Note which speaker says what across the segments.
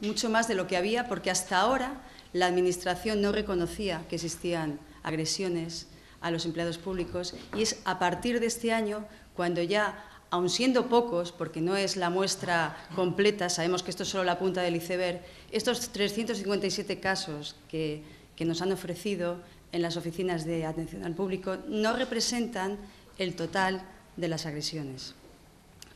Speaker 1: mucho más de lo que había, porque hasta ahora la Administración no reconocía que existían agresiones a los empleados públicos y es a partir de este año cuando ya, aun siendo pocos, porque no es la muestra completa, sabemos que esto es solo la punta del iceberg, estos 357 casos que, nos han ofrecido en las oficinas de atención al público no representan el total de las agresiones.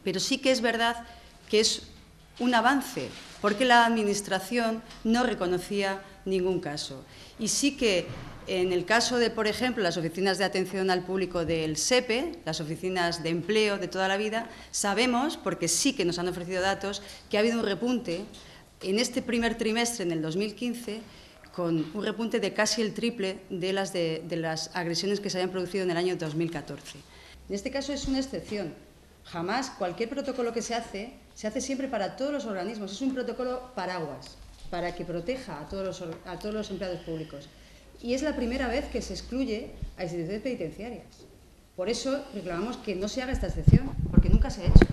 Speaker 1: Pero sí que es verdad que es un avance, porque la Administración no reconocía ningún caso. Y sí que en el caso de, por ejemplo, las oficinas de atención al público del SEPE, las oficinas de empleo de toda la vida, sabemos, porque sí que nos han ofrecido datos, que ha habido un repunte en este primer trimestre, en el 2015, con un repunte de casi el triple de las, de, las agresiones que se habían producido en el año 2014. En este caso es una excepción. Jamás cualquier protocolo que se hace, se hace siempre para todos los organismos. Es un protocolo paraguas, para que proteja a todos los, a todos los empleados públicos. Y es la primera vez que se excluye a instituciones penitenciarias. Por eso reclamamos que no se haga esta excepción, porque nunca se ha hecho.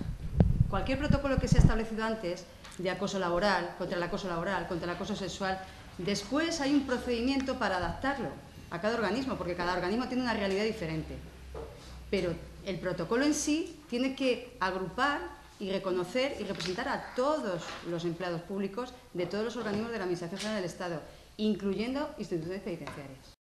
Speaker 1: Cualquier protocolo que se ha establecido antes de acoso laboral, contra el acoso laboral, contra el acoso sexual, después hay un procedimiento para adaptarlo a cada organismo, porque cada organismo tiene una realidad diferente. Pero el protocolo en sí tiene que agrupar y reconocer y representar a todos los empleados públicos de todos los organismos de la Administración General del Estado, incluyendo instituciones penitenciarias.